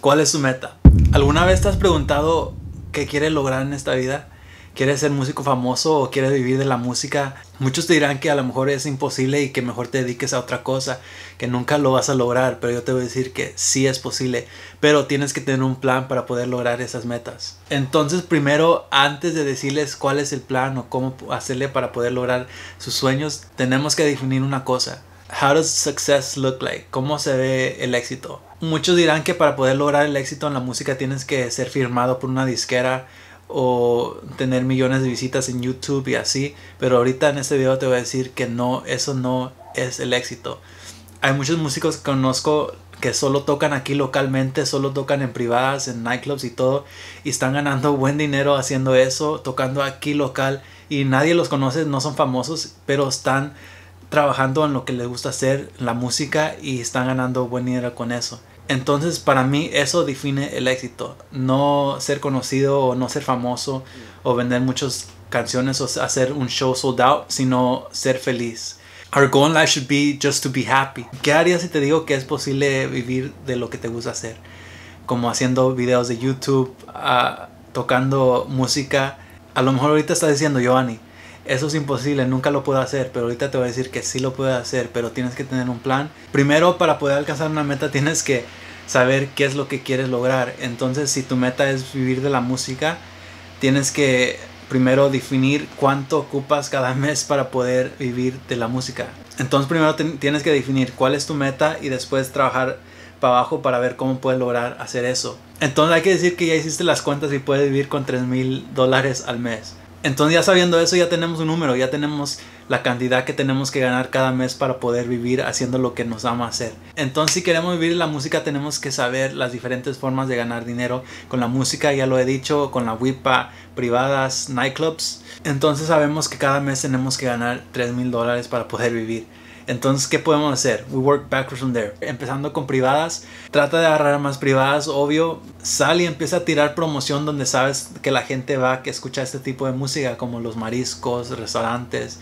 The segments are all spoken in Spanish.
¿Cuál es su meta? ¿Alguna vez te has preguntado qué quieres lograr en esta vida? ¿Quieres ser músico famoso o quieres vivir de la música? Muchos te dirán que a lo mejor es imposible y que mejor te dediques a otra cosa, que nunca lo vas a lograr, pero yo te voy a decir que sí es posible, pero tienes que tener un plan para poder lograr esas metas. Entonces, primero, antes de decirles cuál es el plan o cómo hacerle para poder lograr sus sueños, tenemos que definir una cosa. How does success look like? ¿Cómo se ve el éxito? Muchos dirán que para poder lograr el éxito en la música tienes que ser firmado por una disquera o tener millones de visitas en YouTube y así, pero ahorita en este video te voy a decir que no, eso no es el éxito. Hay muchos músicos que conozco que solo tocan aquí localmente, solo tocan en privadas, en nightclubs y todo, y están ganando buen dinero haciendo eso, tocando aquí local, y nadie los conoce, no son famosos, pero están trabajando en lo que les gusta hacer, la música, y están ganando buen dinero con eso. Entonces, para mí eso define el éxito. No ser conocido o no ser famoso o vender muchas canciones o hacer un show sold out, sino ser feliz. Our goal in life should be just to be happy. ¿Qué harías si te digo que es posible vivir de lo que te gusta hacer? Como haciendo videos de YouTube, ah, tocando música. A lo mejor ahorita estás diciendo, Giovanni, eso es imposible, nunca lo puedo hacer, pero ahorita te voy a decir que sí lo puedo hacer, pero tienes que tener un plan. Primero, para poder alcanzar una meta, tienes que saber qué es lo que quieres lograr. Entonces, si tu meta es vivir de la música, tienes que primero definir cuánto ocupas cada mes para poder vivir de la música. Entonces, primero tienes que definir cuál es tu meta y después trabajar para abajo para ver cómo puedes lograr hacer eso. Entonces, hay que decir que ya hiciste las cuentas y puedes vivir con 3 mil dólares al mes. Entonces ya sabiendo eso ya tenemos un número, ya tenemos la cantidad que tenemos que ganar cada mes para poder vivir haciendo lo que nos ama hacer. Entonces si queremos vivir la música tenemos que saber las diferentes formas de ganar dinero con la música, ya lo he dicho, con la WIPA, privadas, nightclubs. Entonces sabemos que cada mes tenemos que ganar 3 mil dólares para poder vivir. Entonces, ¿qué podemos hacer? We work backwards from there. Empezando con privadas, trata de agarrar más privadas, obvio. Sal y empieza a tirar promoción donde sabes que la gente va a escuchar este tipo de música, como los mariscos, restaurantes,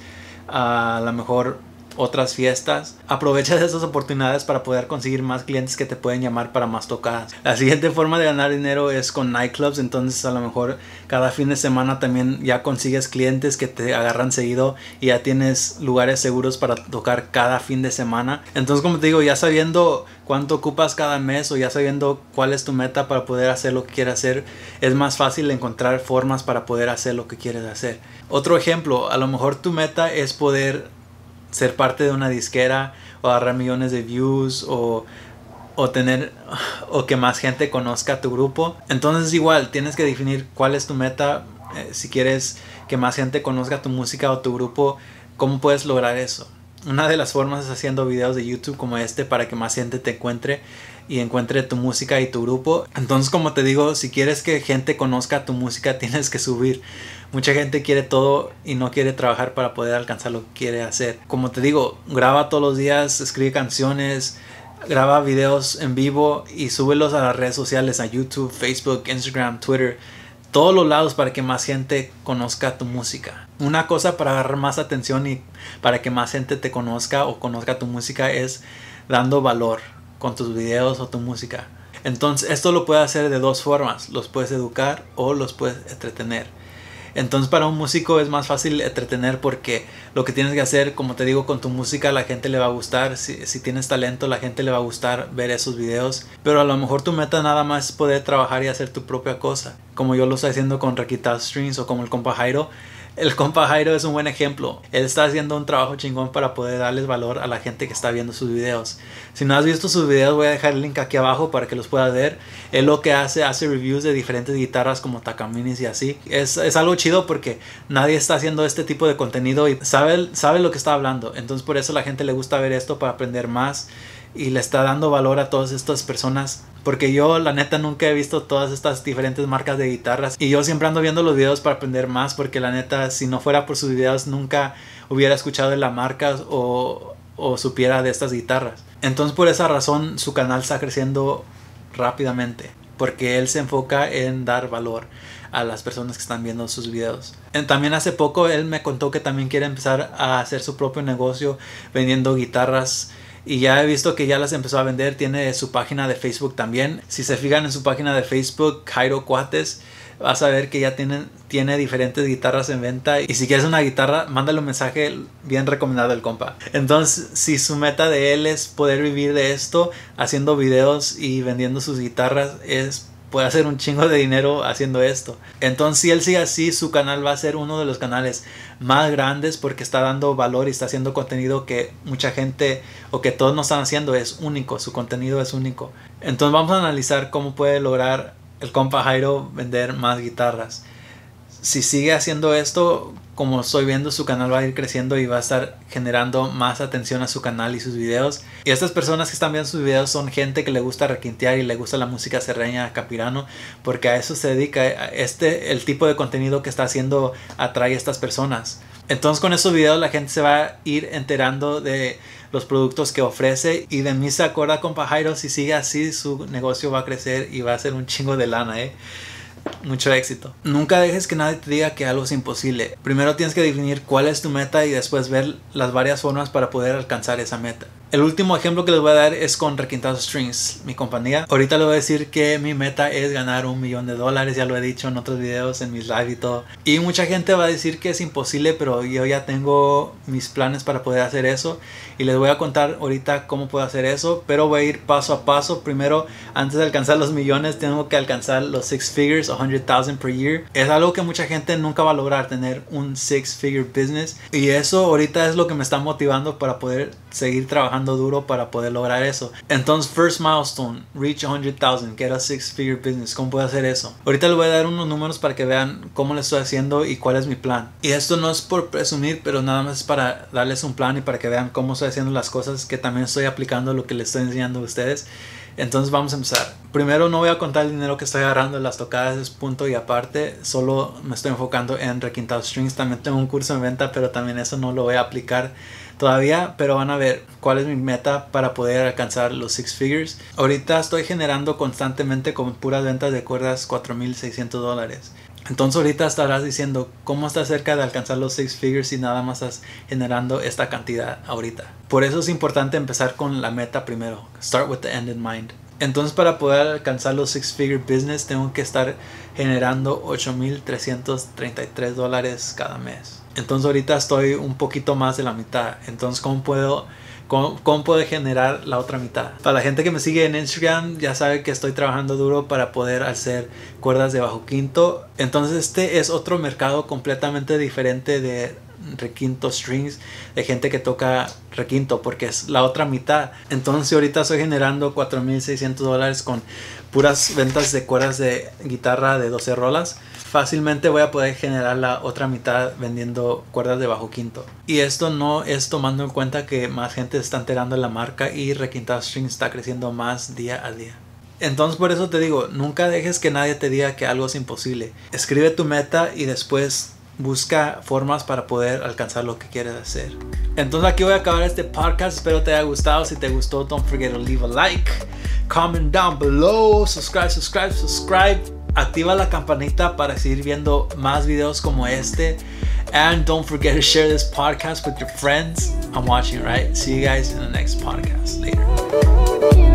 a lo mejor otras fiestas. Aprovecha de esas oportunidades para poder conseguir más clientes que te pueden llamar para más tocadas. La siguiente forma de ganar dinero es con nightclubs, entonces a lo mejor cada fin de semana también ya consigues clientes que te agarran seguido y ya tienes lugares seguros para tocar cada fin de semana. Entonces como te digo, ya sabiendo cuánto ocupas cada mes o ya sabiendo cuál es tu meta para poder hacer lo que quieres hacer, es más fácil encontrar formas para poder hacer lo que quieres hacer. Otro ejemplo, a lo mejor tu meta es poder ser parte de una disquera o agarrar millones de views o, o tener o que más gente conozca tu grupo. Entonces igual tienes que definir cuál es tu meta. Eh, si quieres que más gente conozca tu música o tu grupo, ¿cómo puedes lograr eso? Una de las formas es haciendo videos de YouTube como este para que más gente te encuentre y encuentre tu música y tu grupo. Entonces, como te digo, si quieres que gente conozca tu música, tienes que subir. Mucha gente quiere todo y no quiere trabajar para poder alcanzar lo que quiere hacer. Como te digo, graba todos los días, escribe canciones, graba videos en vivo y súbelos a las redes sociales, a YouTube, Facebook, Instagram, Twitter, todos los lados para que más gente conozca tu música. Una cosa para agarrar más atención y para que más gente te conozca o conozca tu música es dando valor con tus videos o tu música. Entonces esto lo puedes hacer de dos formas, los puedes educar o los puedes entretener. Entonces para un músico es más fácil entretener porque lo que tienes que hacer, como te digo, con tu música la gente le va a gustar. Si, si, tienes talento, la gente le va a gustar ver esos videos. Pero a lo mejor tu meta nada más es poder trabajar y hacer tu propia cosa. Como yo lo estoy haciendo con Raquita Strings o como el compa Jairo el compa Jairo es un buen ejemplo. Él está haciendo un trabajo chingón para poder darles valor a la gente que está viendo sus videos. Si no has visto sus videos, voy a dejar el link aquí abajo para que los puedas ver. Él lo que hace, hace reviews de diferentes guitarras como Takaminis y así. Es, es algo chido porque nadie está haciendo este tipo de contenido y sabe, sabe lo que está hablando. Entonces por eso la gente le gusta ver esto para aprender más y le está dando valor a todas estas personas. Porque yo la neta nunca he visto todas estas diferentes marcas de guitarras. Y yo siempre ando viendo los videos para aprender más. Porque la neta si no fuera por sus videos nunca hubiera escuchado de la marca o, o supiera de estas guitarras. Entonces por esa razón su canal está creciendo rápidamente. Porque él se enfoca en dar valor a las personas que están viendo sus videos. También hace poco él me contó que también quiere empezar a hacer su propio negocio vendiendo guitarras y ya he visto que ya las empezó a vender. Tiene su página de Facebook también. Si se fijan en su página de Facebook, Jairo Cuates, vas a ver que ya tienen, tiene diferentes guitarras en venta. Y si quieres una guitarra, mándale un mensaje bien recomendado el compa. Entonces, si su meta de él es poder vivir de esto, haciendo videos y vendiendo sus guitarras, es puede hacer un chingo de dinero haciendo esto. Entonces, si él sigue así, su canal va a ser uno de los canales más grandes porque está dando valor y está haciendo contenido que mucha gente o que todos no están haciendo es único, su contenido es único. Entonces, vamos a analizar cómo puede lograr el compa Jairo vender más guitarras. Si sigue haciendo esto, como estoy viendo, su canal va a ir creciendo y va a estar generando más atención a su canal y sus videos. Y estas personas que están viendo sus videos son gente que le gusta requintear y le gusta la música serreña capirano, porque a eso se dedica. Este, el tipo de contenido que está haciendo atrae a estas personas. Entonces con esos videos la gente se va a ir enterando de los productos que ofrece y de mí se acuerda con Jairo si sigue así su negocio va a crecer y va a ser un chingo de lana eh mucho éxito. Nunca dejes que nadie te diga que algo es imposible. Primero tienes que definir cuál es tu meta y después ver las varias formas para poder alcanzar esa meta. El último ejemplo que les voy a dar es con Requintados Strings, mi compañía. Ahorita les voy a decir que mi meta es ganar un millón de dólares, ya lo he dicho en otros videos, en mis live y todo. Y mucha gente va a decir que es imposible, pero yo ya tengo mis planes para poder hacer eso. Y les voy a contar ahorita cómo puedo hacer eso, pero voy a ir paso a paso. Primero, antes de alcanzar los millones, tengo que alcanzar los six figures, 100,000 per year. Es algo que mucha gente nunca va a lograr, tener un six figure business. Y eso ahorita es lo que me está motivando para poder seguir trabajando duro para poder lograr eso. Entonces, first milestone, reach 100,000, get a six figure business. ¿Cómo puedo hacer eso? Ahorita les voy a dar unos números para que vean cómo lo estoy haciendo y cuál es mi plan. Y esto no es por presumir, pero nada más es para darles un plan y para que vean cómo estoy haciendo las cosas, que también estoy aplicando lo que les estoy enseñando a ustedes. Entonces vamos a empezar. Primero no voy a contar el dinero que estoy agarrando en las tocadas, es punto y aparte. Solo me estoy enfocando en requintado strings. También tengo un curso en venta, pero también eso no lo voy a aplicar todavía, pero van a ver cuál es mi meta para poder alcanzar los six figures. Ahorita estoy generando constantemente con puras ventas de cuerdas 4.600 dólares. Entonces ahorita estarás diciendo cómo estás cerca de alcanzar los six figures y nada más estás generando esta cantidad ahorita. Por eso es importante empezar con la meta primero. Start with the end in mind. Entonces para poder alcanzar los six figure business tengo que estar generando 8.333 dólares cada mes. Entonces ahorita estoy un poquito más de la mitad. Entonces, ¿cómo puedo, cómo, puedo generar la otra mitad? Para la gente que me sigue en Instagram, ya sabe que estoy trabajando duro para poder hacer cuerdas de bajo quinto. Entonces este es otro mercado completamente diferente de requinto strings de gente que toca requinto porque es la otra mitad entonces ahorita estoy generando 4.600 dólares con puras ventas de cuerdas de guitarra de 12 rolas fácilmente voy a poder generar la otra mitad vendiendo cuerdas de bajo quinto. Y esto no es tomando en cuenta que más gente está enterando la marca y Requintado String está creciendo más día a día. Entonces por eso te digo, nunca dejes que nadie te diga que algo es imposible. Escribe tu meta y después busca formas para poder alcanzar lo que quieres hacer. Entonces aquí voy a acabar este podcast. Espero te haya gustado. Si te gustó, don't forget to leave a like, comment down below, subscribe, subscribe, subscribe activa la campanita para seguir viendo más videos como este. And don't forget to share this podcast with your friends. I'm watching, right? See you guys in the next podcast. Later.